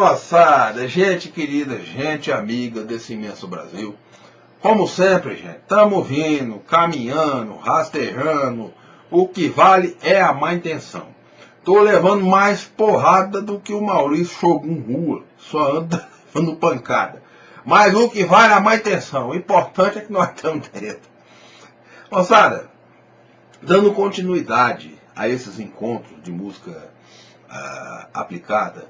Moçada, gente querida, gente amiga desse imenso Brasil. Como sempre, gente, estamos vindo, caminhando, rastejando. O que vale é a má intenção. Tô levando mais porrada do que o Maurício Shogun Rua. Só anda levando pancada. Mas o que vale é a má intenção. O importante é que nós estamos dentro. Moçada, dando continuidade a esses encontros de música uh, aplicada,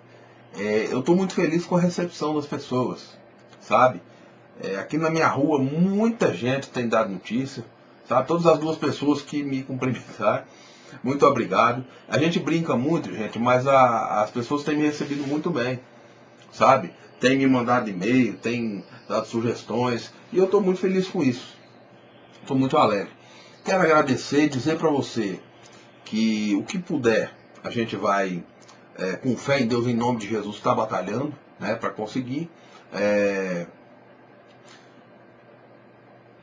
é, eu estou muito feliz com a recepção das pessoas, sabe? É, aqui na minha rua, muita gente tem dado notícia, sabe? Todas as duas pessoas que me cumprimentaram, muito obrigado. A gente brinca muito, gente, mas a, as pessoas têm me recebido muito bem, sabe? Tem me mandado e-mail, tem dado sugestões, e eu estou muito feliz com isso. Estou muito alegre. Quero agradecer e dizer para você que o que puder a gente vai, é, com fé em Deus, em nome de Jesus, estar tá batalhando né, para conseguir. É...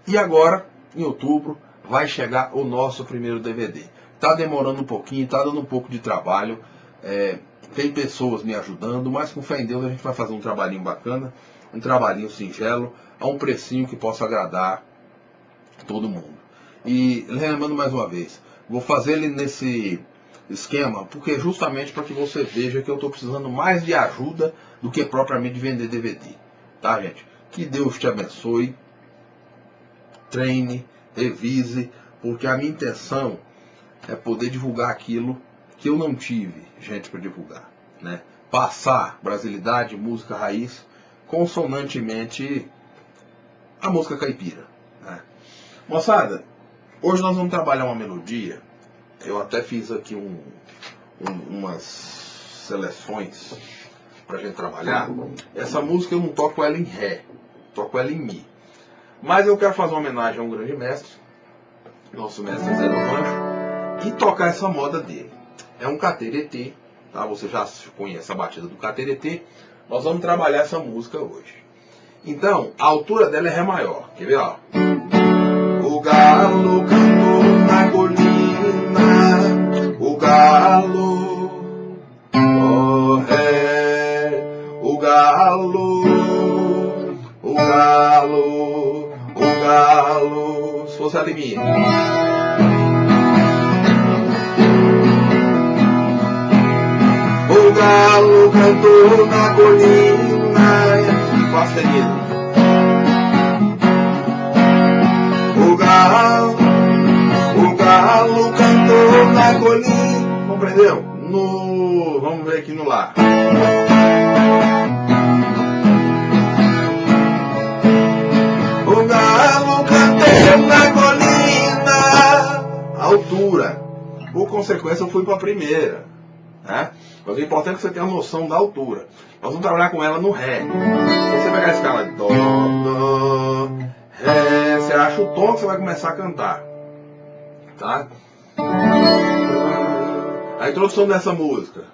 E agora, em outubro, vai chegar o nosso primeiro DVD. Está demorando um pouquinho, está dando um pouco de trabalho. É... Tem pessoas me ajudando, mas com fé em Deus a gente vai fazer um trabalhinho bacana, um trabalhinho singelo, a um precinho que possa agradar todo mundo. E lembrando mais uma vez, vou fazer ele nesse esquema, porque justamente para que você veja que eu estou precisando mais de ajuda do que propriamente vender DVD. Tá, gente? Que Deus te abençoe, treine, revise, porque a minha intenção é poder divulgar aquilo que eu não tive gente para divulgar. Né? Passar brasilidade, música raiz, consonantemente a música caipira. Né? Moçada, hoje nós vamos trabalhar uma melodia eu até fiz aqui um, um, umas seleções para gente trabalhar. Essa música eu não toco ela em Ré, toco ela em Mi. Mas eu quero fazer uma homenagem a um grande mestre, nosso mestre Zé do e tocar essa moda dele. É um cateretê, tá? Você já conhece a batida do cateretê. Nós vamos trabalhar essa música hoje. Então, a altura dela é Ré maior. Quer ver, ó? O galo galo, é, o galo, o galo, o galo, se fosse minha. O galo cantou na colina, parceria. Compreendeu? No, vamos ver aqui no lá. O galo cantou na colina, altura. Por consequência, eu fui para a primeira. Né? Mas o importante é que você tenha a noção da altura. Nós vamos trabalhar com ela no Ré. Você pegar a escala Dó, Dó, Ré, você acha o tom que você vai começar a cantar. Tá? A introdução dessa música.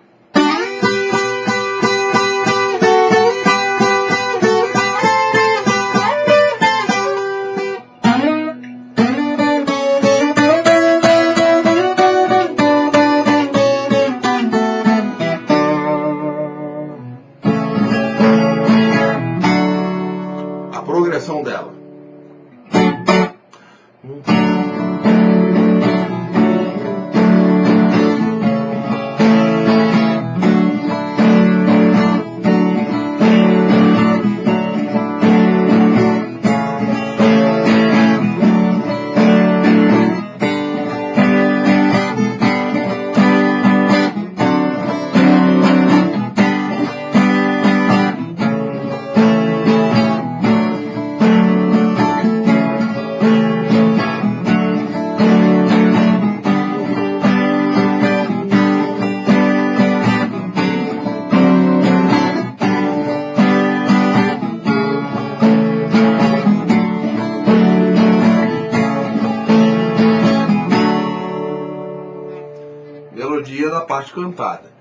Parte cantada.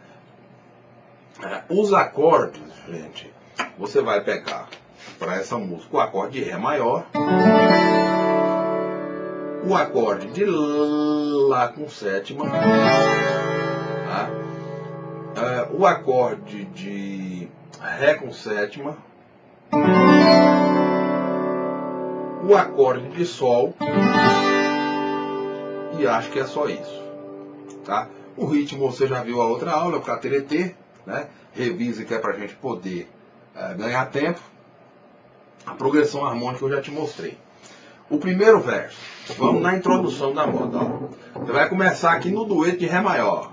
É, os acordes, gente, você vai pegar para essa música o acorde de Ré maior, o acorde de Lá com sétima, tá? é, o acorde de Ré com sétima, o acorde de Sol e acho que é só isso. Tá? O ritmo você já viu a outra aula, o cateretê, né? Revise que é para a gente poder é, ganhar tempo. A progressão harmônica eu já te mostrei. O primeiro verso, vamos na introdução da moda. Ó. Você vai começar aqui no dueto de Ré maior.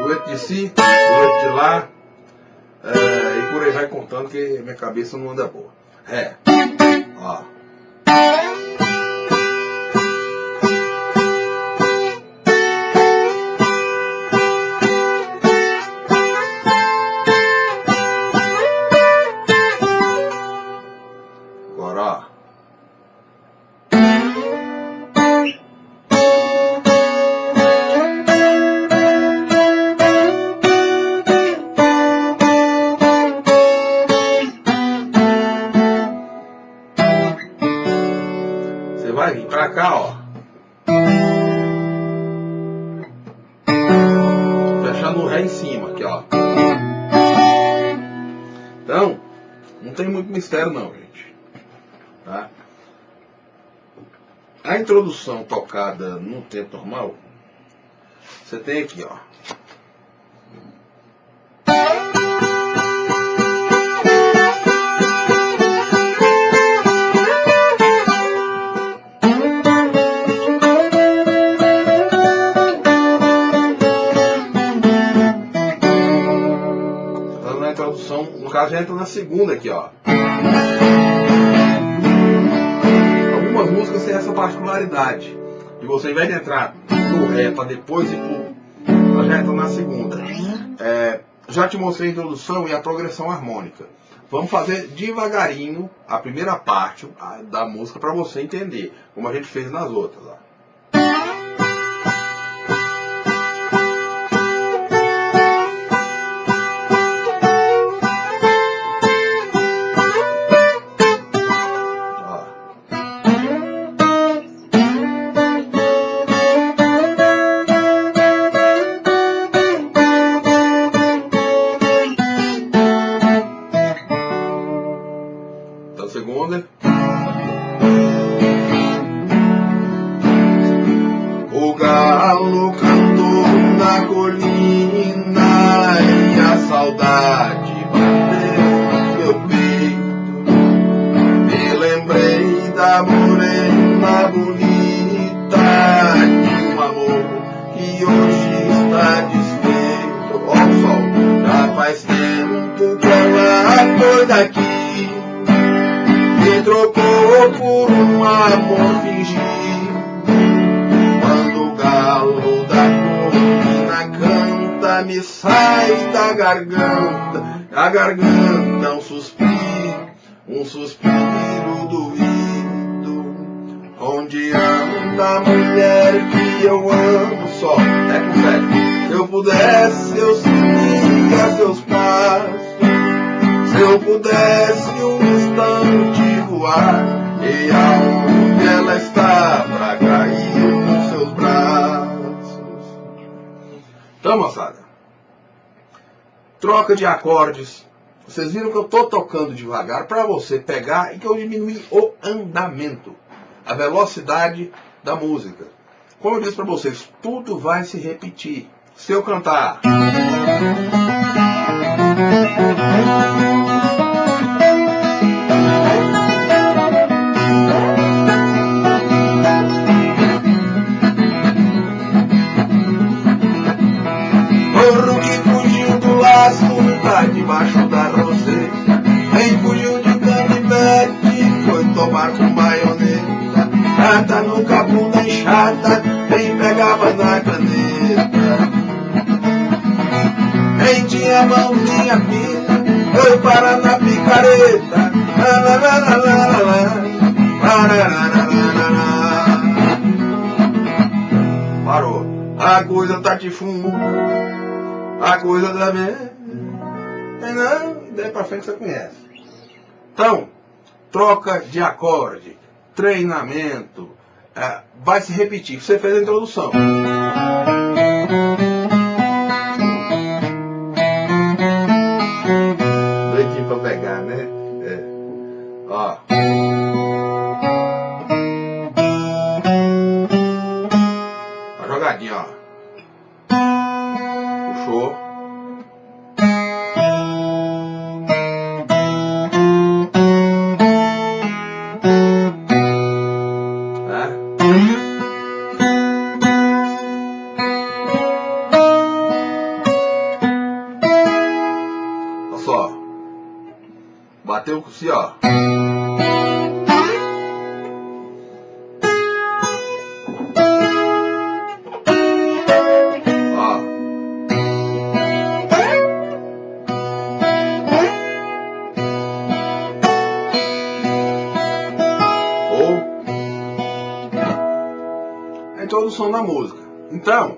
Dueto de Si, dueto de Lá, é, e por aí vai contando que minha cabeça não anda boa. Ré. Ó. mistério não, gente. Tá? A introdução tocada no tempo normal, você tem aqui, ó. no caso já entra na segunda aqui, ó. Particularidade de você, ao invés de entrar para depois ir pro. Ela já na segunda. É, já te mostrei a introdução e a progressão harmônica. Vamos fazer devagarinho a primeira parte da música para você entender, como a gente fez nas outras. Ó. garganta um suspiro, um suspiro doído. Onde anda a mulher que eu amo só? É com fé. Se eu pudesse, eu seguiria seus passos. Se eu pudesse um instante voar, e aonde ela está pra cair nos seus braços. Então, moçada troca de acordes. Vocês viram que eu estou tocando devagar para você pegar e que eu diminui o andamento, a velocidade da música. Como eu disse para vocês, tudo vai se repetir. Se eu cantar. Mãozinha fina, foi parar na picareta. Parou. A coisa tá de fundo, a coisa da minha. Mas não, daí pra frente você conhece. Então, troca de acorde, treinamento, é, vai se repetir. Você fez a introdução. Bateu com si, ó. Introdução da música. Então,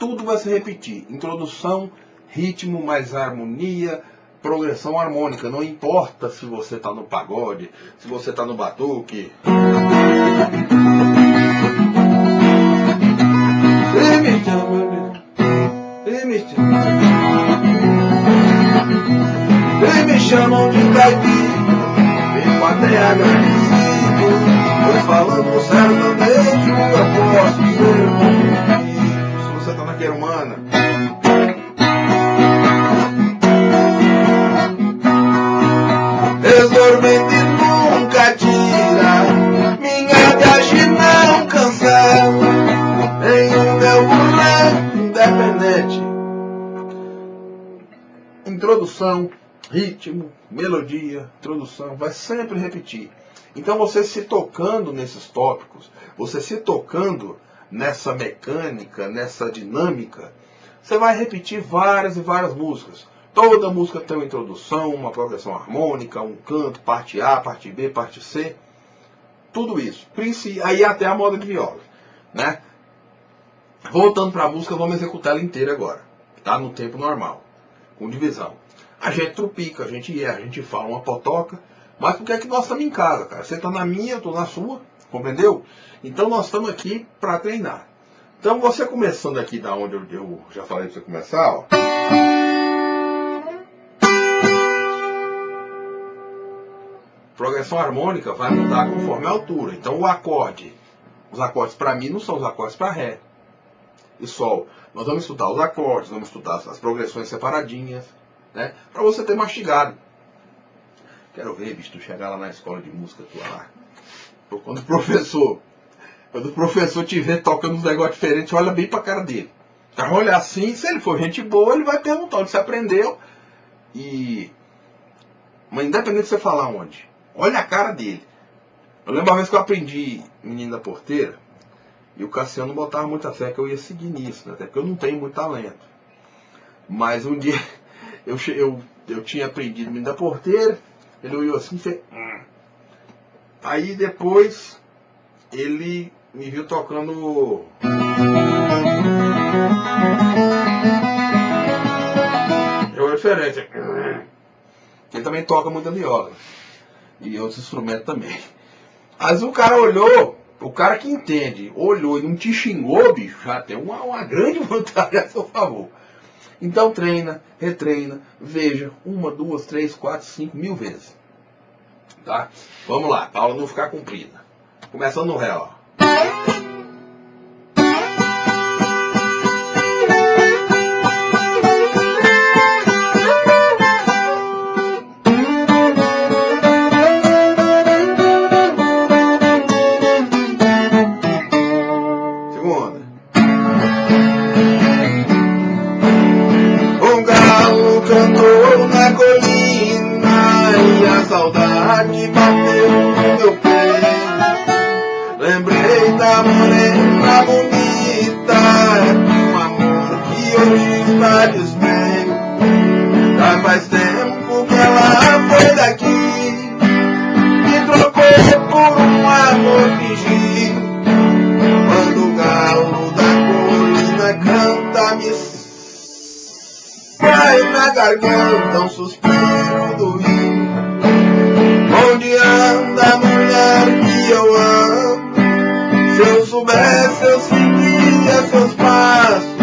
tudo vai se repetir. Introdução, ritmo, mais harmonia, progressão harmônica. Não importa se você está no pagode, se você está no batuque. Ei, me chamam de caipira, fico até agradecido. Pois falando certamente, Introdução, ritmo, melodia, introdução, vai sempre repetir. Então você se tocando nesses tópicos, você se tocando nessa mecânica, nessa dinâmica, você vai repetir várias e várias músicas. Toda música tem uma introdução, uma progressão harmônica, um canto, parte A, parte B, parte C. Tudo isso. Aí até a moda de viola. Né? Voltando para a música, vamos executar ela inteira agora. Tá? No tempo normal. Com divisão. A gente trupica, a gente erra, a gente fala uma potoca. Mas porque é que nós estamos em casa, cara? Você está na minha, eu estou na sua. Compreendeu? Então nós estamos aqui para treinar. Então você começando aqui da onde eu, eu já falei para você começar, ó. Progressão harmônica vai mudar conforme a altura. Então o acorde, os acordes para mim não são os acordes para ré e sol. Nós vamos estudar os acordes, vamos estudar as progressões separadinhas, né? Para você ter mastigado. Quero ver, bicho, tu chegar lá na escola de música tua lá. Pô, Quando o professor, quando o professor te vê tocando uns negócios diferentes, olha bem pra cara dele. O cara vai olhar assim, se ele for gente boa, ele vai perguntar onde você aprendeu. E. Mas independente de você falar onde, olha a cara dele. Eu lembro uma vez que eu aprendi Menino da Porteira, e o Cassiano botava muita fé que eu ia seguir nisso, né? até porque eu não tenho muito talento. Mas um dia eu, eu, eu tinha aprendido Menino da Porteira, ele olhou assim e fez. "Hum." Aí depois ele me viu tocando. É uma diferença. Ele também toca muita viola. E outros instrumentos também. Mas o cara olhou, o cara que entende, olhou e não te xingou, bicho, já tem uma, uma grande vantagem a seu favor. Então treina, retreina, veja, uma, duas, três, quatro, cinco, mil vezes. Tá? Vamos lá, pra aula não ficar comprida. Começando no ré, ó. Meu. Lembrei da morena bonita, um amor que hoje está desfeito. Já faz tempo que ela foi daqui, me trocou por um amor fingido. Quando o galo da colina canta, me sai na garganta um suspiro soubesse, eu seguiria seus passos.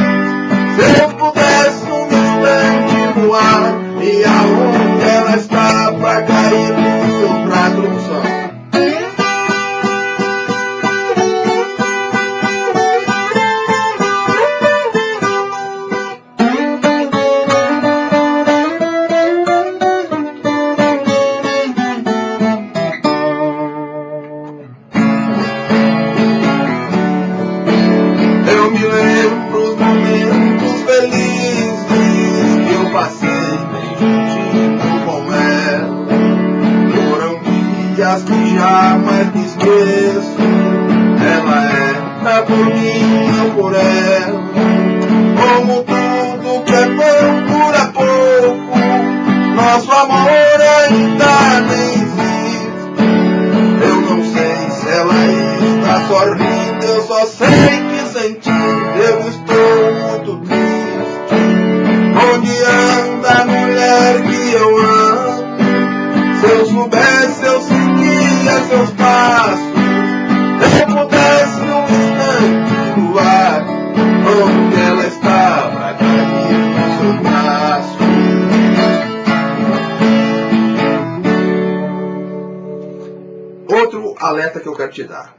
Se eu pudesse um instante voar, e aonde ela está pra cair no seu prato no por mim, não por ela. Como alerta que eu quero te dar.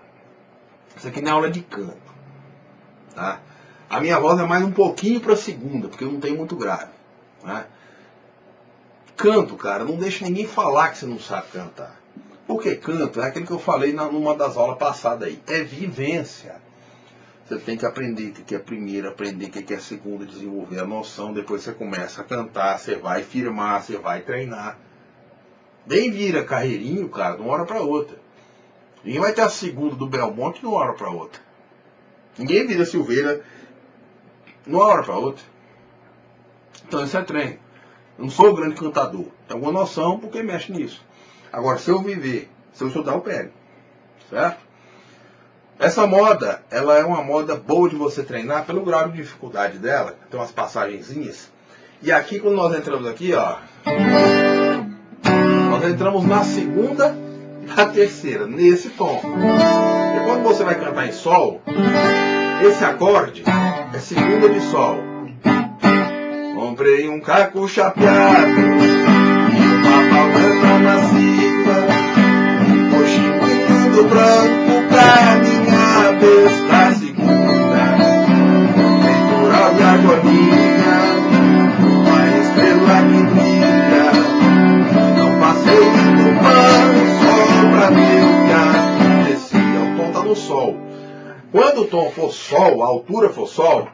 Isso aqui não é aula de canto. Tá? A minha voz é mais um pouquinho para segunda, porque eu não tenho muito grave. Né? Canto, cara, não deixa ninguém falar que você não sabe cantar. Porque canto é aquilo que eu falei numa das aulas passadas aí. É vivência. Você tem que aprender o que é primeiro, aprender o que é segundo, desenvolver a noção, depois você começa a cantar, você vai firmar, você vai treinar. Nem vira carreirinho, cara, de uma hora para outra. Ninguém vai ter a segunda do Belmonte de uma hora para outra. Ninguém vira Silveira de uma hora para outra. Então isso é treino. Eu não sou um grande cantador. Tenho alguma noção porque mexe nisso. Agora, se eu viver, se eu estudar, eu pego. Certo? Essa moda, ela é uma moda boa de você treinar pelo grau de dificuldade dela. Tem umas passagenzinhas. E aqui, quando nós entramos aqui, ó. Nós entramos na segunda na terceira, nesse tom. E quando você vai cantar em sol, esse acorde é segunda de sol. Comprei um caco chapeado e uma paulana macia, branco pra sol. Quando o tom for sol, a altura for sol,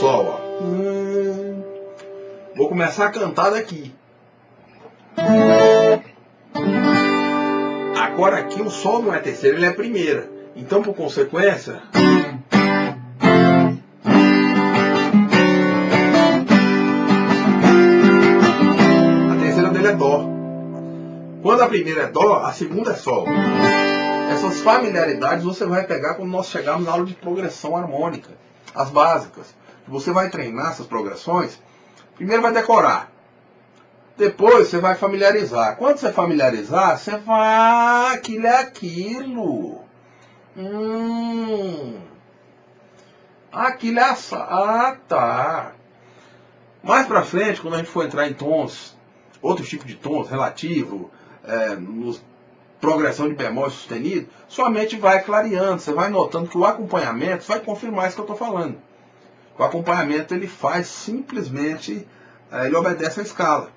sol, ó. Vou começar a cantar daqui. Agora aqui o sol não é terceira, ele é primeira. Então, por consequência, a primeira é dó, a segunda é sol. Essas familiaridades você vai pegar quando nós chegarmos na aula de progressão harmônica, as básicas. Você vai treinar essas progressões, primeiro vai decorar. Depois você vai familiarizar. Quando você familiarizar, você vai. Ah, aquilo é aquilo. Hum. Aquilo é essa. Ah, tá. Mais pra frente, quando a gente for entrar em tons, outro tipo de tons, relativo, é, nos progressão de bemol sustenido, sua mente vai clareando, você vai notando que o acompanhamento vai confirmar isso que eu estou falando. O acompanhamento ele faz simplesmente, é, ele obedece a escala.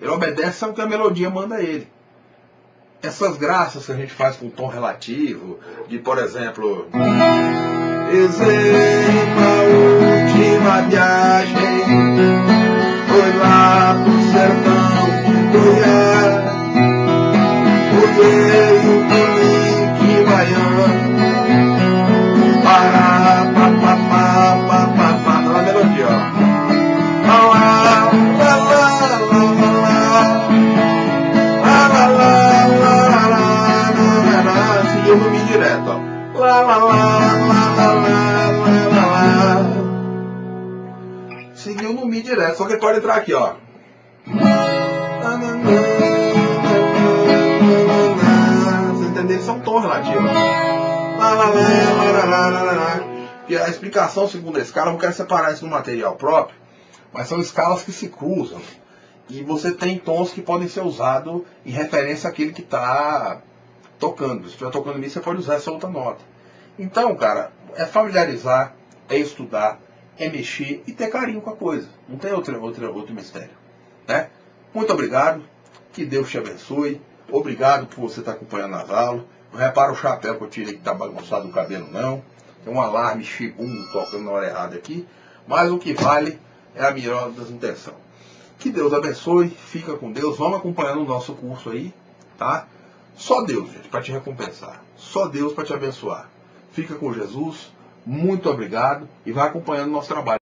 Ele obedece ao que a melodia manda ele. Essas graças que a gente faz com tom relativo, de por exemplo. Exemplo, a última viagem entrar aqui, ó. Vocês entenderam? São tons relativos. E a explicação, segundo esse cara, eu quero separar isso no material próprio, mas são escalas que se cruzam. E você tem tons que podem ser usados em referência àquele que está tocando. Se estiver tocando em você pode usar essa outra nota. Então, cara, é familiarizar, é estudar, é mexer e ter carinho com a coisa. Não tem outra, outra, outro mistério. Né? Muito obrigado. Que Deus te abençoe. Obrigado por você estar acompanhando as aulas. Não repara o chapéu que eu tirei que está bagunçado o cabelo, não. Tem um alarme chibum tocando na hora errada aqui. Mas o que vale é a melhor das intenções. Que Deus abençoe. Fica com Deus. Vamos acompanhando o nosso curso aí. Tá? Só Deus, gente, para te recompensar. Só Deus para te abençoar. Fica com Jesus. Muito obrigado e vai acompanhando o nosso trabalho.